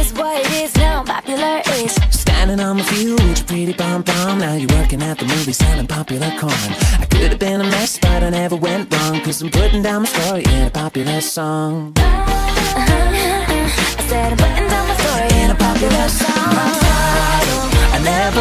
is what it is now. Popular is standing on the field with your pretty bum bum. Now you're working at the movie selling popular corn. I could have been a mess, but I never went wrong. Cause I'm putting down my story in a popular song. Uh -huh. I said I'm putting down my story in a popular song. I never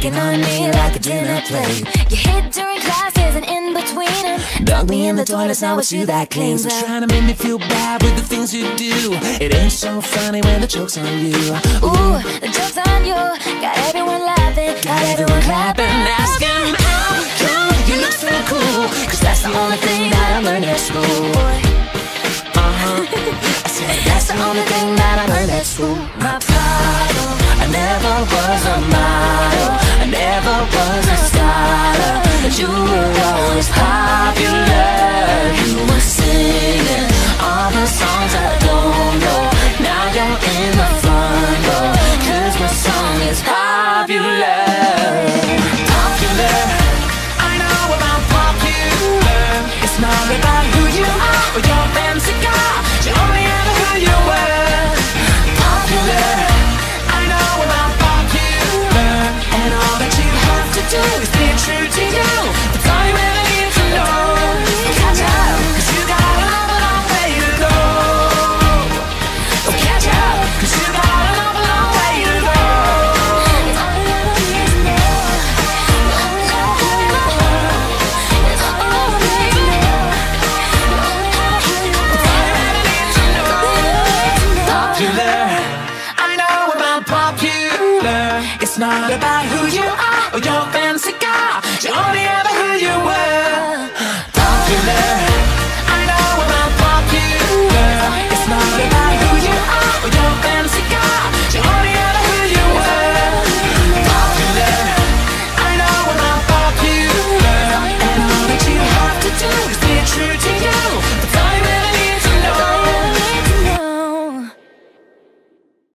Picking on me like a dinner plate. You hid during classes and in between. And Dug me in the toilet, now it's you that cleans. So trying to make me feel bad with the things you do. It ain't so funny when the joke's on you. Ooh, the joke's on you. Got everyone laughing, got everyone clapping. asking how come you look so cool. Cause that's the only thing that I learned at school. Uh-huh. I said that's the only thing that I learned at school. My problem. I never was a model, not about who you are or your fancy car. You're only